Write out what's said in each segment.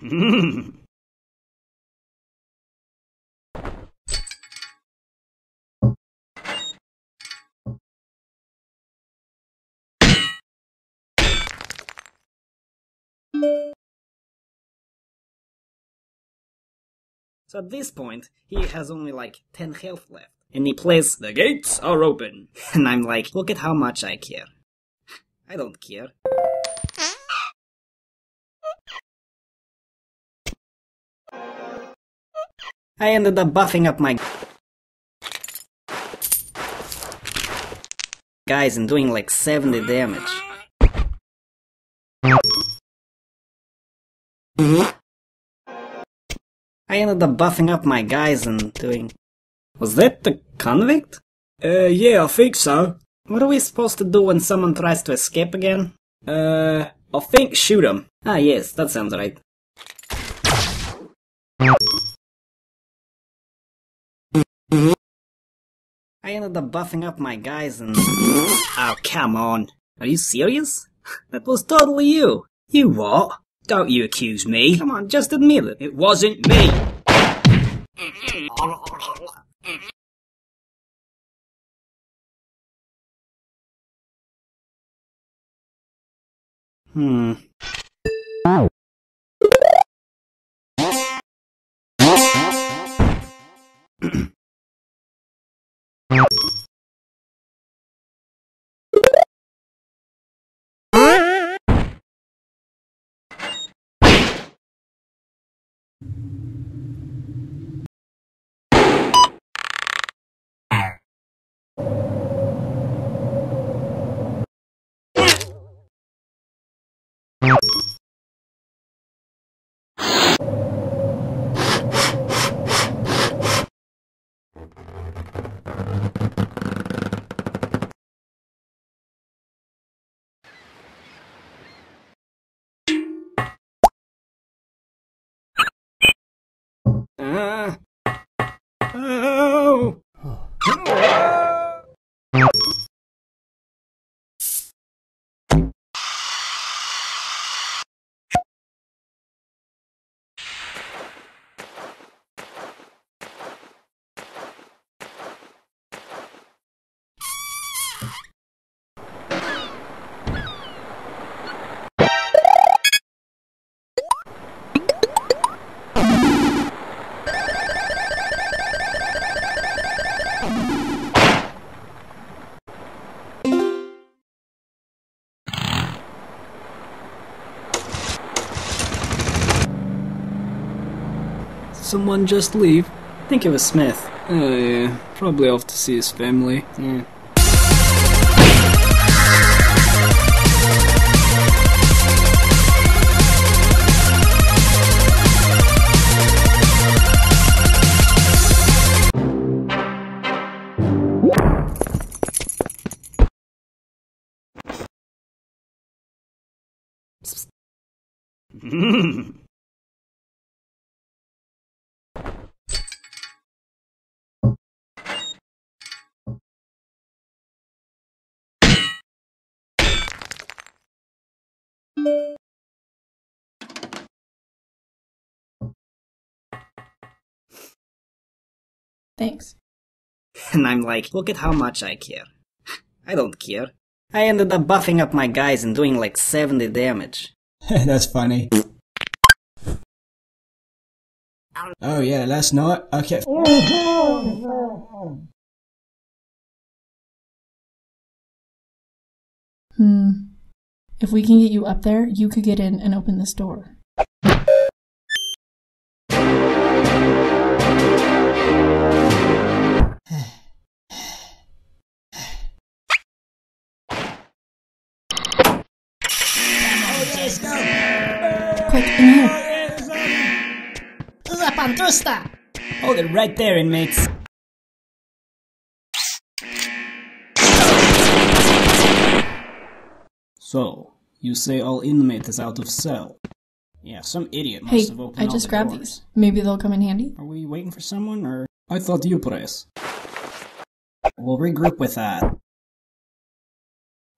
Mm. So at this point, he has only like 10 health left. And he plays, The gates are open. And I'm like, Look at how much I care. I don't care. I ended up buffing up my guys and doing like 70 damage. Mm-hmm. I ended up buffing up my guys and doing. Was that the convict? Uh, yeah, I think so. What are we supposed to do when someone tries to escape again? Uh, I think shoot him. Ah, yes, that sounds right. I ended up buffing up my guys and. Oh, come on. Are you serious? That was totally you. You what? Don't you accuse me. Come on, just admit it. It wasn't me. Hmm. Oh. Someone just leave? I think it was Smith. Oh yeah, probably off to see his family. Yeah. Thanks. And I'm like, look at how much I care. I don't care. I ended up buffing up my guys and doing like 70 damage. That's funny. Oh yeah, last night Okay. Hmm. If we can get you up there, you could get in and open this door. Quick, in here. La Pantrusta! Hold it right there, inmates. So, you say all inmate is out of cell? Yeah, some idiot must Hey, have opened I all just the grabbed doors. these. Maybe they'll come in handy. Are we waiting for someone, or I thought you press? We'll regroup with that.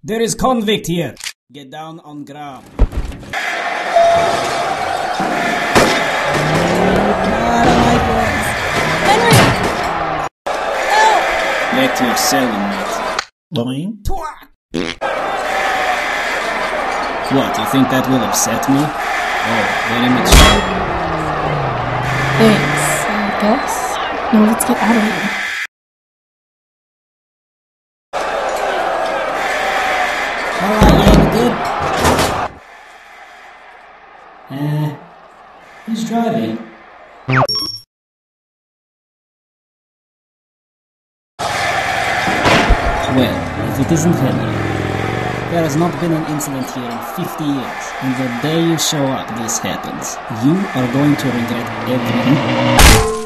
There is convict here. Get down on ground. Back to your cell, mate. Boing. What, you think that will upset me? Oh, very much so. Thanks, I guess. Now let's get out of here. Driving? Well, if it isn't Henry. There has not been an incident here in 50 years, and the day you show up this happens. You are going to regret everything.